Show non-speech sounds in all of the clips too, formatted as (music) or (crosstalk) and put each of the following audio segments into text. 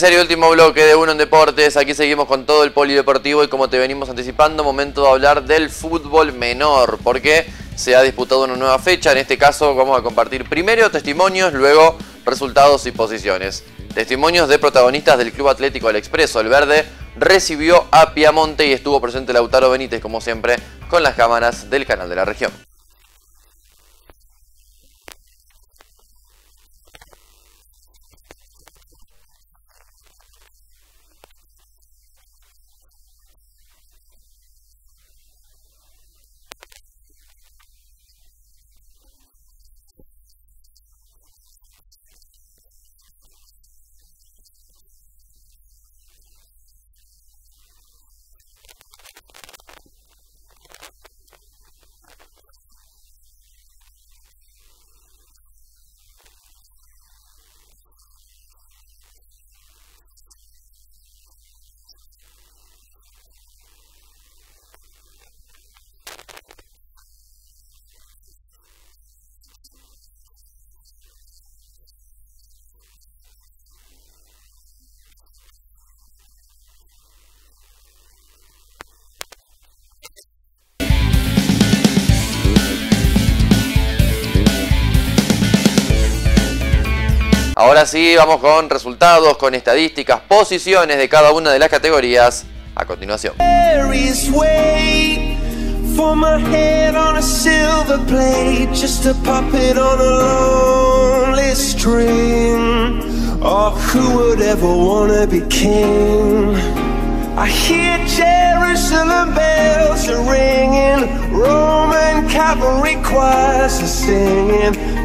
Serio, último bloque de Uno en Deportes. Aquí seguimos con todo el polideportivo y como te venimos anticipando, momento de hablar del fútbol menor. Porque se ha disputado una nueva fecha. En este caso vamos a compartir primero testimonios, luego resultados y posiciones. Testimonios de protagonistas del Club Atlético del Expreso. El Verde recibió a Piamonte y estuvo presente Lautaro Benítez, como siempre, con las cámaras del canal de la región. Ahora sí, vamos con resultados, con estadísticas, posiciones de cada una de las categorías a continuación. I hear bells Roman cavalry singing.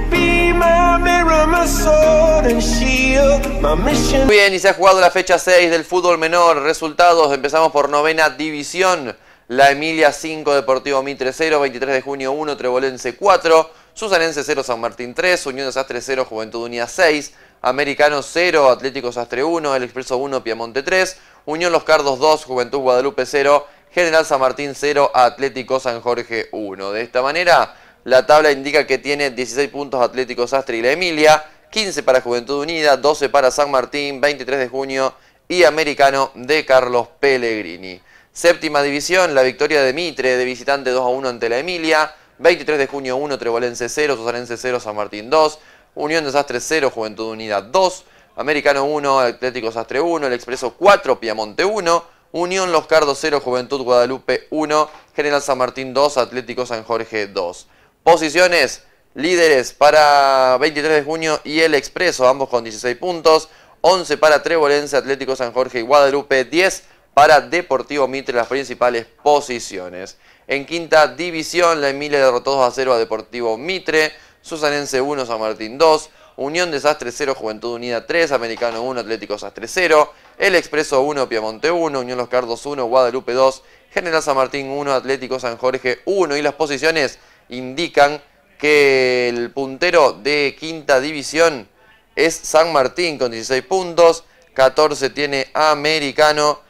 Mission. Bien, y se ha jugado la fecha 6 del fútbol menor. Resultados, empezamos por novena división. La Emilia 5, Deportivo Mitre 0, 23 de junio 1, Trebolense 4, Susanense 0, San Martín 3, Unión Sastre 0, Juventud Unida 6, Americano 0, Atlético Sastre 1, El Expreso 1, Piamonte 3, Unión Los Cardos 2, Juventud Guadalupe 0, General San Martín 0, Atlético San Jorge 1. De esta manera, la tabla indica que tiene 16 puntos Atlético Sastre y la Emilia, 15 para Juventud Unida, 12 para San Martín, 23 de junio y Americano de Carlos Pellegrini. Séptima división, la victoria de Mitre de visitante 2 a 1 ante la Emilia, 23 de junio 1, Trebolense 0, Susanense 0, San Martín 2, Unión de Sastre 0, Juventud Unida 2, Americano 1, Atlético Sastre 1, El Expreso 4, Piamonte 1, Unión Los Cardos 0, Juventud Guadalupe 1, General San Martín 2, Atlético San Jorge 2. Posiciones, líderes para 23 de junio y El Expreso, ambos con 16 puntos, 11 para Trebolense, Atlético San Jorge y Guadalupe, 10 para Deportivo Mitre, las principales posiciones. En quinta división, la Emilia derrotó 2 a 0 a Deportivo Mitre, Susanense 1, San Martín 2, Unión de Sastre 0, Juventud Unida 3, Americano 1, Atlético Sastre 0, El Expreso 1, Piamonte 1, Unión Los Cardos 1, Guadalupe 2, General San Martín 1, Atlético San Jorge 1 y las posiciones indican que el puntero de quinta división es San Martín con 16 puntos, 14 tiene Americano,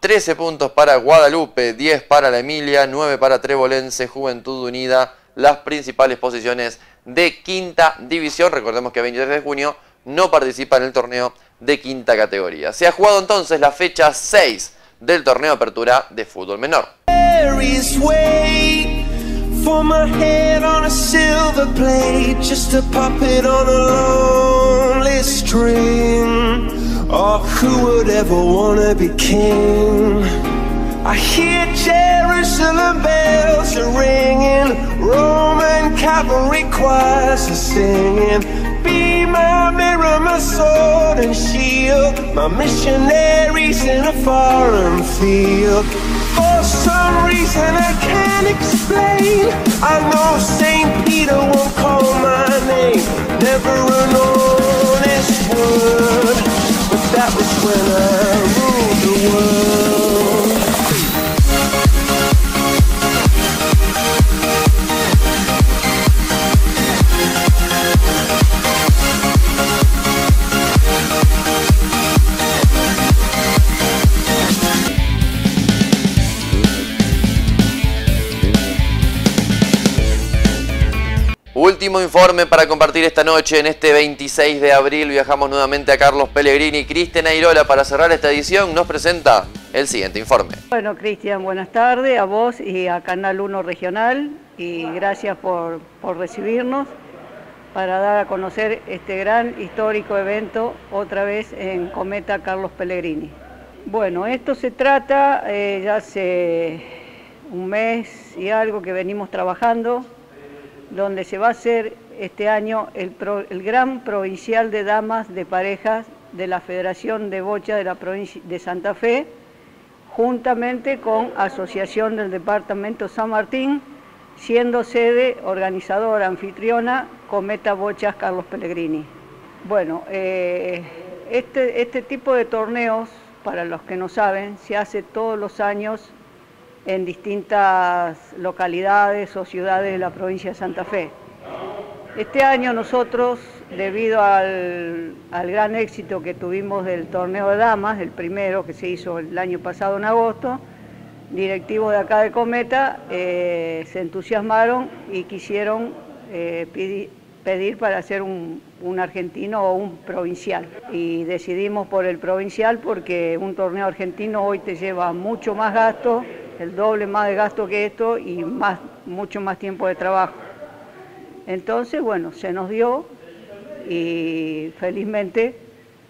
13 puntos para Guadalupe, 10 para la Emilia, 9 para Trebolense, Juventud Unida, las principales posiciones de quinta división. Recordemos que 23 de junio no participa en el torneo de quinta categoría. Se ha jugado entonces la fecha 6 del torneo de apertura de fútbol menor. For my head on a silver plate Just a puppet on a lonely string Oh, who would ever wanna be king? I hear Jerusalem bells are ringing, Roman cavalry choirs are singing. Be my mirror, my sword and shield, my missionaries in a foreign field. For some reason I can't explain, I know St. Peter won't call my name. Never an honest word, but that was when I último informe para compartir esta noche, en este 26 de abril, viajamos nuevamente a Carlos Pellegrini. Cristian Airola, para cerrar esta edición, nos presenta el siguiente informe. Bueno, Cristian, buenas tardes a vos y a Canal 1 Regional y gracias por, por recibirnos para dar a conocer este gran histórico evento otra vez en Cometa Carlos Pellegrini. Bueno, esto se trata eh, ya hace un mes y algo que venimos trabajando donde se va a hacer este año el, Gran Provincial de Damas de Parejas de la Federación de Bocha de la provincia de Santa Fe, juntamente con Asociación del Departamento San Martín, siendo sede organizadora, anfitriona, Cometa Bochas Carlos Pellegrini. Bueno, eh, este, este tipo de torneos, para los que no saben, se hace todos los años en distintas localidades o ciudades de la provincia de Santa Fe. Este año nosotros, debido al, gran éxito que tuvimos del torneo de damas, el primero que se hizo el año pasado en agosto, directivos de acá de Cometa eh, se entusiasmaron y quisieron eh, pedir, para hacer un, un, argentino o un provincial. Y decidimos por el provincial porque un torneo argentino hoy te lleva mucho más gasto el doble más de gasto que esto y más, mucho más tiempo de trabajo. Entonces, bueno, se nos dio y felizmente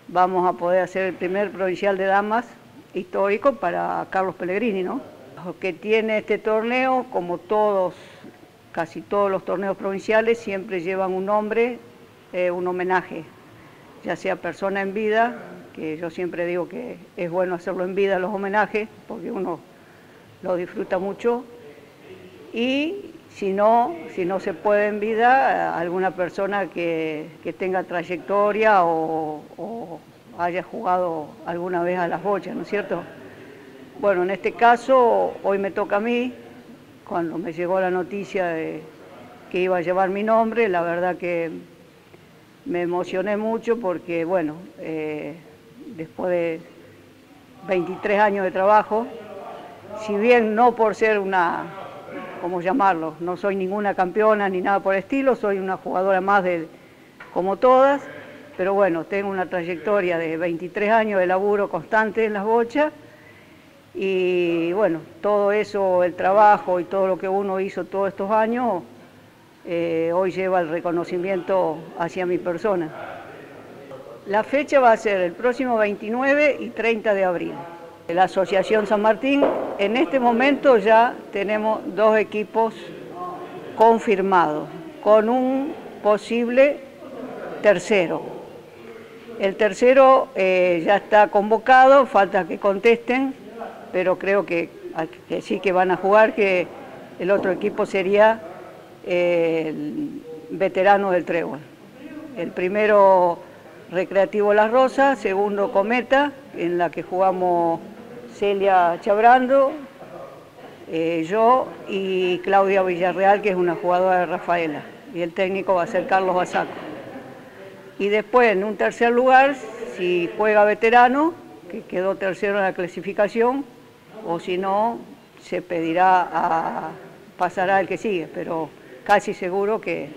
vamos a poder hacer el primer provincial de damas histórico para Carlos Pellegrini, ¿no? Lo que tiene este torneo, como todos, casi todos los torneos provinciales, siempre llevan un nombre, eh, un homenaje, ya sea persona en vida, que yo siempre digo que es bueno hacerlo en vida los homenajes, porque uno lo disfruta mucho. Y si no, si no se puede en vida, alguna persona que, tenga trayectoria o, haya jugado alguna vez a las bochas, ¿no es cierto? Bueno, en este caso, hoy me toca a mí, cuando me llegó la noticia de que iba a llevar mi nombre, la verdad que me emocioné mucho porque, bueno, eh, después de 23 años de trabajo, si bien no por ser una, ¿cómo llamarlo? No soy ninguna campeona ni nada por el estilo, soy una jugadora más de, como todas, pero bueno, tengo una trayectoria de 23 años de laburo constante en las bochas y bueno, todo eso, el trabajo y todo lo que uno hizo todos estos años, eh, hoy lleva el reconocimiento hacia mi persona. La fecha va a ser el próximo 29 y 30 de abril. La Asociación San Martín, en este momento ya tenemos dos equipos confirmados, con un posible tercero. El tercero eh, ya está convocado, falta que contesten, pero creo que, sí que van a jugar, que el otro equipo sería eh, el veterano del Trébol. El primero Recreativo Las Rosas, segundo Cometa, en la que jugamos Celia Chabrando, eh, yo y Claudia Villarreal, que es una jugadora de Rafaela, y el técnico va a ser Carlos Basaco. Y después, en un tercer lugar, si juega veterano, que quedó tercero en la clasificación, o si no, se pedirá a, pasará el que sigue, pero casi seguro que,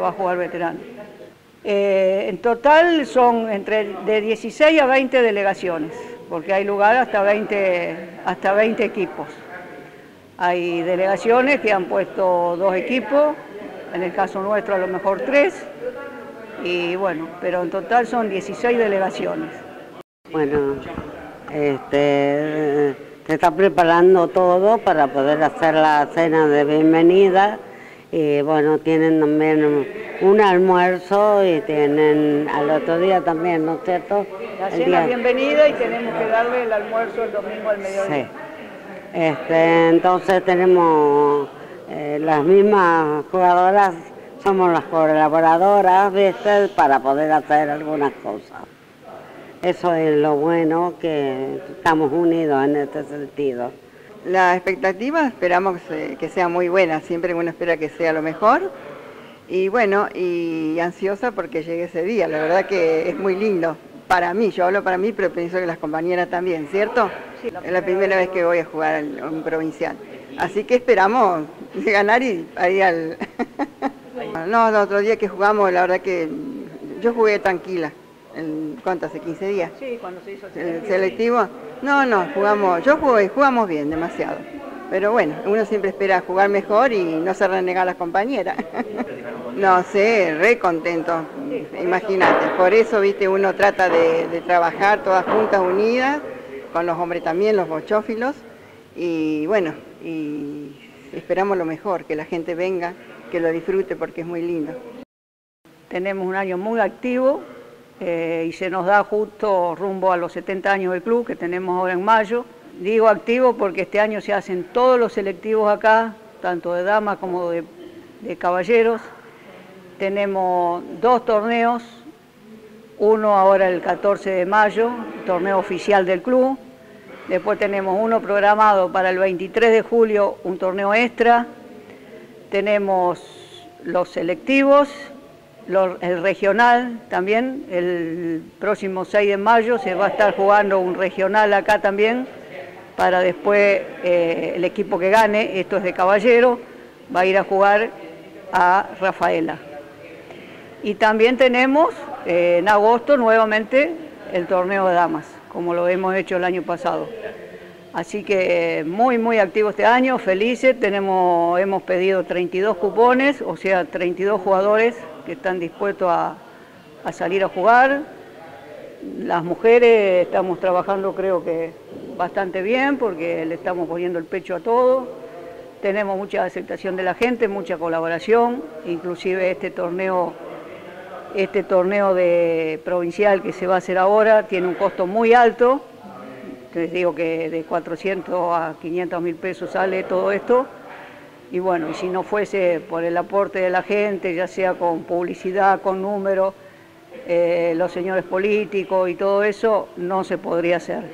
va a jugar veterano. Eh, en total son entre de 16 a 20 delegaciones porque hay lugar hasta 20, hasta 20 equipos. Hay delegaciones que han puesto dos equipos, en el caso nuestro a lo mejor tres, y bueno, pero en total son 16 delegaciones. Bueno, este, se está preparando todo para poder hacer la cena de bienvenida y bueno, tienen también un almuerzo y tienen al otro día también, ¿no es cierto? La cena bienvenida y tenemos que darle el almuerzo el domingo al mediodía. Sí. Este, entonces tenemos eh, las mismas jugadoras, somos las colaboradoras, ¿viste? Para poder hacer algunas cosas. Eso es lo bueno, que estamos unidos en este sentido. La expectativa esperamos que sea muy buena, siempre uno espera que sea lo mejor. Y bueno, y ansiosa porque llegue ese día, la verdad que es muy lindo. Para mí, yo hablo para mí, pero pienso que las compañeras también, ¿cierto? es la primera vez que voy a jugar un provincial. Así que esperamos ganar y ir al... (laughs) No, el otro día que jugamos, la verdad que yo jugué tranquila. En, ¿Cuánto? ¿Hace 15 días? Sí, cuando se hizo ¿El selectivo? No, no, jugamos, yo jugué, jugamos bien, demasiado. Pero bueno, uno siempre espera jugar mejor y no se renegar a las compañeras. (laughs) no sé, re contento, imagínate. Por eso, viste, uno trata de, de trabajar todas juntas, unidas, con los hombres también, los bochófilos. Y bueno, y esperamos lo mejor, que la gente venga, que lo disfrute porque es muy lindo. Tenemos un año muy activo eh, y se nos da justo rumbo a los 70 años del club que tenemos ahora en mayo. Digo activo porque este año se hacen todos los selectivos acá, tanto de damas como de, de caballeros. Tenemos dos torneos, uno ahora el 14 de mayo, torneo oficial del club. Después tenemos uno programado para el 23 de julio, un torneo extra. Tenemos los selectivos, el regional también. El próximo 6 de mayo se va a estar jugando un regional acá también para después eh, el equipo que gane, esto es de caballero, va a ir a jugar a Rafaela. Y también tenemos eh, en agosto nuevamente el torneo de damas, como lo hemos hecho el año pasado. Así que muy, muy activo este año, felices. Tenemos, hemos pedido 32 cupones, o sea, 32 jugadores que están dispuestos a, a salir a jugar. Las mujeres estamos trabajando creo que bastante bien porque le estamos poniendo el pecho a todo. Tenemos mucha aceptación de la gente, mucha colaboración, inclusive este torneo este torneo de provincial que se va a hacer ahora tiene un costo muy alto, les digo que de 400 a 500 mil pesos sale todo esto, y bueno, si no fuese por el aporte de la gente, ya sea con publicidad, con números, eh, los señores políticos y todo eso, no se podría hacer.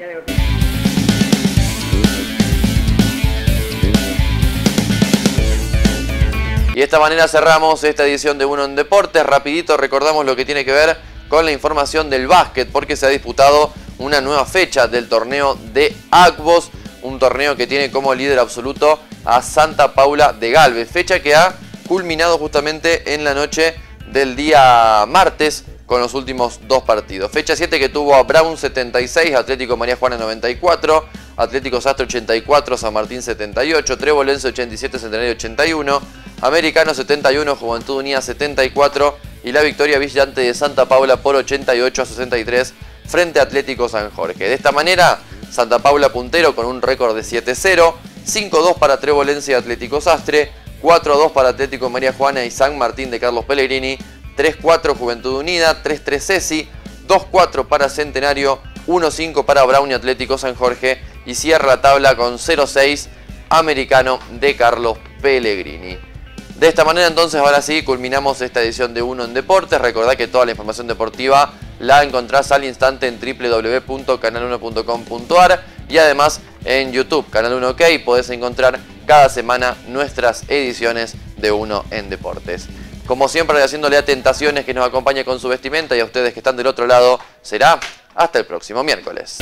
Y de esta manera cerramos esta edición de Uno en Deportes. Rapidito recordamos lo que tiene que ver con la información del básquet, porque se ha disputado una nueva fecha del torneo de ACBOS, un torneo que tiene como líder absoluto a Santa Paula de Galvez. Fecha que ha culminado justamente en la noche del día martes con los últimos dos partidos. Fecha 7 que tuvo a Brown 76, Atlético María Juana 94, Atlético Sastre 84, San Martín 78, Trebolense 87, Centenario 81, Americano 71, Juventud Unida 74 y la victoria brillante de Santa Paula por 88 a 63 frente a Atlético San Jorge. De esta manera, Santa Paula puntero con un récord de 7-0, 5-2 para Trebolense y Atlético Sastre, 4-2 para Atlético María Juana y San Martín de Carlos Pellegrini, 3-4 Juventud Unida, 3-3 Ceci, 2-4 para Centenario, 1-5 para Brown y Atlético San Jorge y cierra la tabla con 0-6 Americano de Carlos Pellegrini. De esta manera entonces ahora sí culminamos esta edición de Uno en Deportes. Recordad que toda la información deportiva la encontrás al instante en www.canal1.com.ar y además en YouTube, Canal 1 OK, podés encontrar cada semana nuestras ediciones de Uno en Deportes. Como siempre agradeciéndole a Tentaciones que nos acompaña con su vestimenta y a ustedes que están del otro lado, será hasta el próximo miércoles.